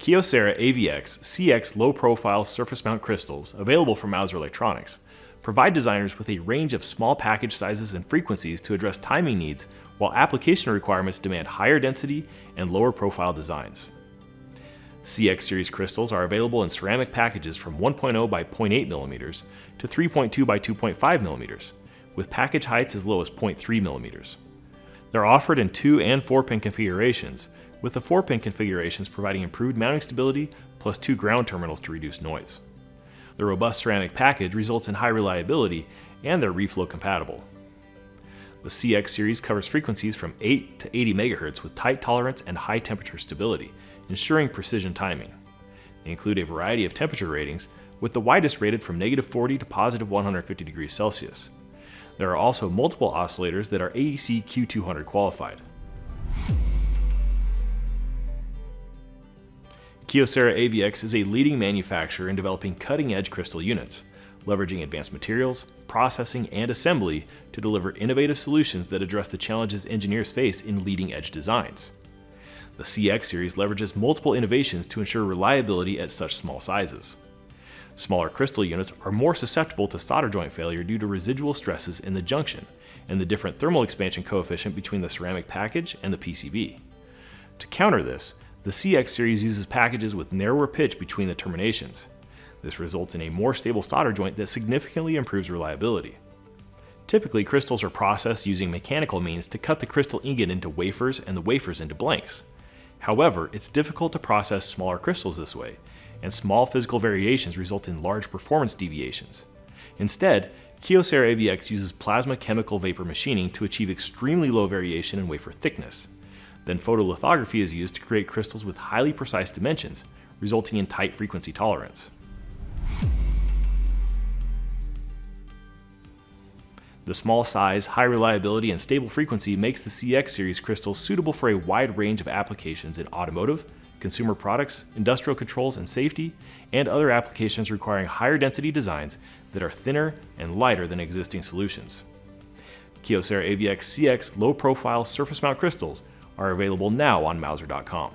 Kyocera AVX CX low profile surface mount crystals, available from Mouser Electronics, provide designers with a range of small package sizes and frequencies to address timing needs, while application requirements demand higher density and lower profile designs. CX series crystals are available in ceramic packages from 1.0 by 0.8 mm to 3.2 by 2.5 mm, with package heights as low as 0.3 mm. They're offered in 2 and 4 pin configurations, with the 4-pin configurations providing improved mounting stability plus two ground terminals to reduce noise. The robust ceramic package results in high reliability and they're reflow compatible. The CX series covers frequencies from 8 to 80 MHz with tight tolerance and high temperature stability, ensuring precision timing. They include a variety of temperature ratings, with the widest rated from negative 40 to positive 150 degrees Celsius. There are also multiple oscillators that are AEC Q200 qualified. Kyocera AVX is a leading manufacturer in developing cutting-edge crystal units, leveraging advanced materials, processing, and assembly to deliver innovative solutions that address the challenges engineers face in leading-edge designs. The CX series leverages multiple innovations to ensure reliability at such small sizes. Smaller crystal units are more susceptible to solder joint failure due to residual stresses in the junction and the different thermal expansion coefficient between the ceramic package and the PCB. To counter this, the CX series uses packages with narrower pitch between the terminations. This results in a more stable solder joint that significantly improves reliability. Typically, crystals are processed using mechanical means to cut the crystal ingot into wafers and the wafers into blanks. However, it's difficult to process smaller crystals this way, and small physical variations result in large performance deviations. Instead, Kyocera AVX uses plasma chemical vapor machining to achieve extremely low variation in wafer thickness. Then photolithography is used to create crystals with highly precise dimensions, resulting in tight frequency tolerance. The small size, high reliability, and stable frequency makes the CX series crystals suitable for a wide range of applications in automotive, consumer products, industrial controls and safety, and other applications requiring higher density designs that are thinner and lighter than existing solutions. Kyocera AVX CX low profile surface mount crystals are available now on Mouser.com.